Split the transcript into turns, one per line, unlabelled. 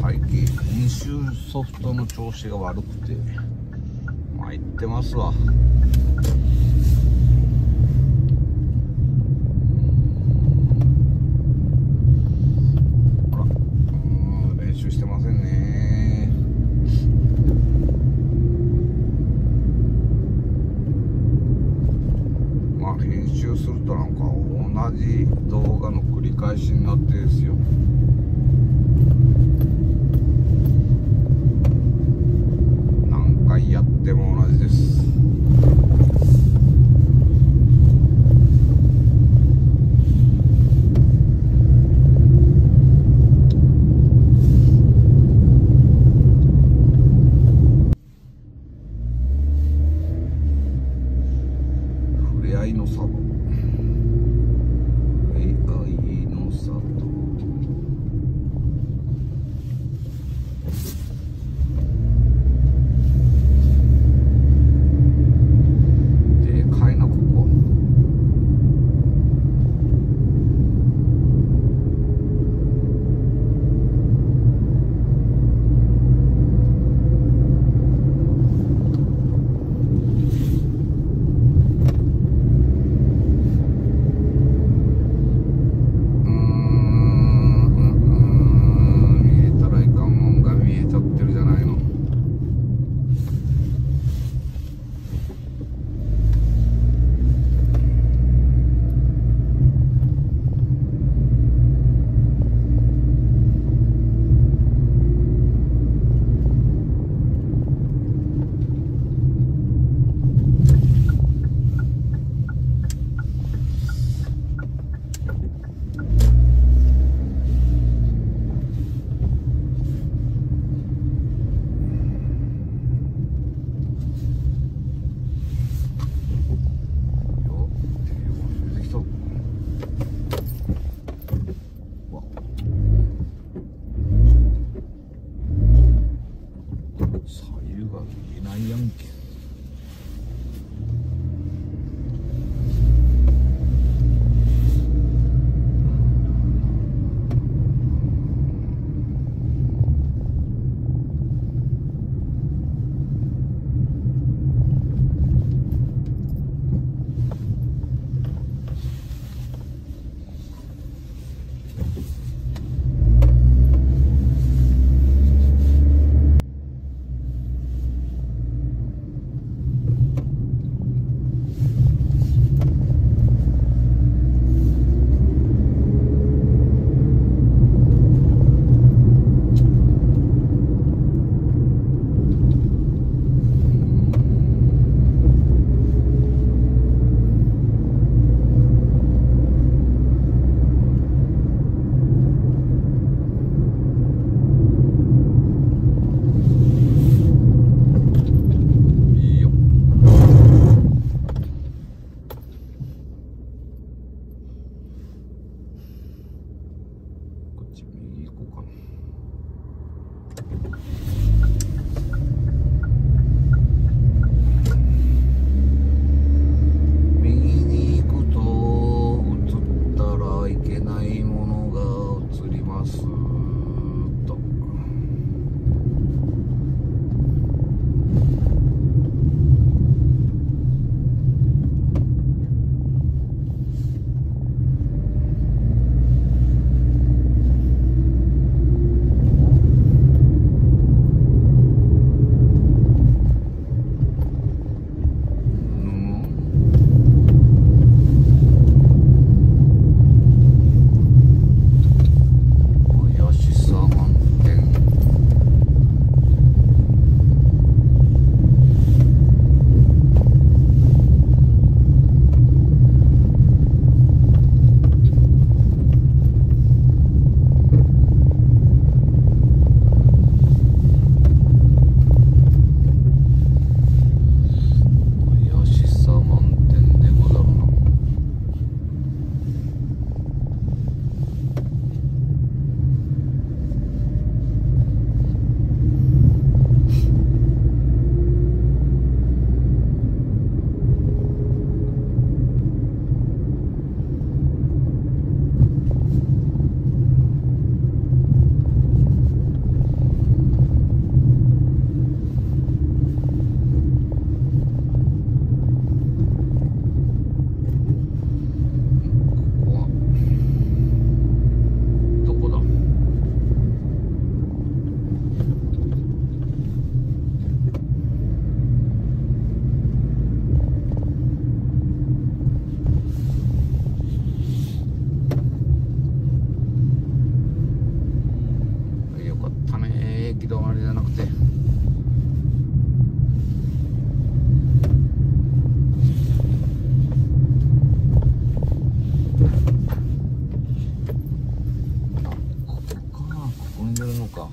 編集ソフトの調子が悪くて参ってますわ。ほらうん練習してませんね。まあ編集するとなんか同じ動画の繰り返しになってですよ。回やっても同じです。触れ合いの里ふき止まりじゃなくて。ここかここに乗るのか。